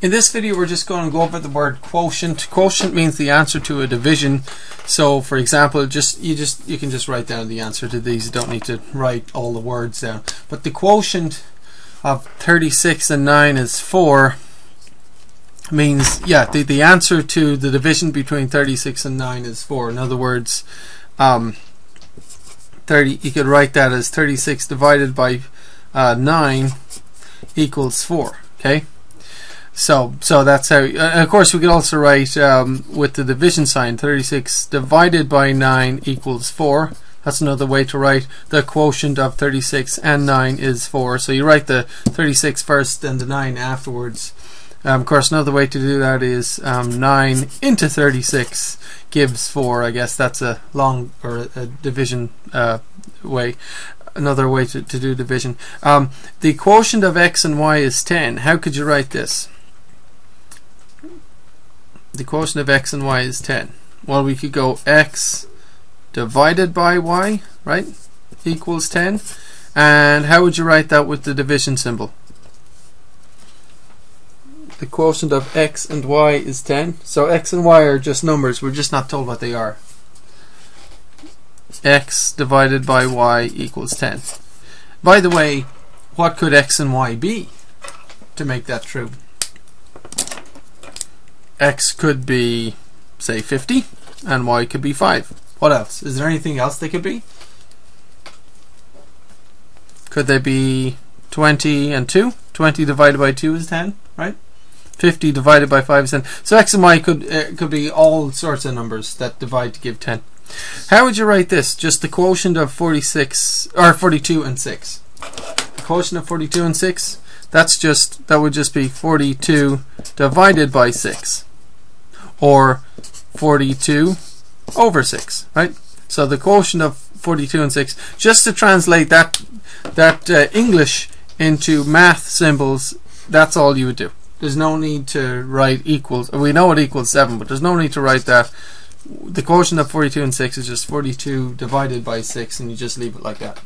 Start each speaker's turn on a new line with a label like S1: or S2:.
S1: In this video we're just going to go over the word quotient. Quotient means the answer to a division. So for example, just you just you can just write down the answer to these. You don't need to write all the words down. But the quotient of 36 and 9 is 4 means yeah, the the answer to the division between 36 and 9 is 4. In other words, um 30 you could write that as 36 divided by uh, 9 equals 4, okay? So, so that's how. Uh, of course, we could also write um, with the division sign: 36 divided by 9 equals 4. That's another way to write the quotient of 36 and 9 is 4. So you write the 36 first and the 9 afterwards. Um, of course, another way to do that is um, 9 into 36 gives 4. I guess that's a long or a, division uh, way. Another way to, to do division. Um, the quotient of x and y is 10. How could you write this? The quotient of x and y is 10. Well, we could go x divided by y, right, equals 10. And how would you write that with the division symbol? The quotient of x and y is 10. So x and y are just numbers. We're just not told what they are. x divided by y equals 10. By the way, what could x and y be to make that true? X could be, say, 50, and y could be 5. What else? Is there anything else they could be? Could they be 20 and 2? 20 divided by 2 is 10, right? 50 divided by 5 is 10. So x and y could uh, could be all sorts of numbers that divide to give 10. How would you write this? Just the quotient of 46 or 42 and 6. The quotient of 42 and 6, that's just that would just be 42 divided by 6 or 42 over 6, right? So the quotient of 42 and 6, just to translate that that uh, English into math symbols, that's all you would do. There's no need to write equals. We know it equals 7, but there's no need to write that. The quotient of 42 and 6 is just 42 divided by 6, and you just leave it like that.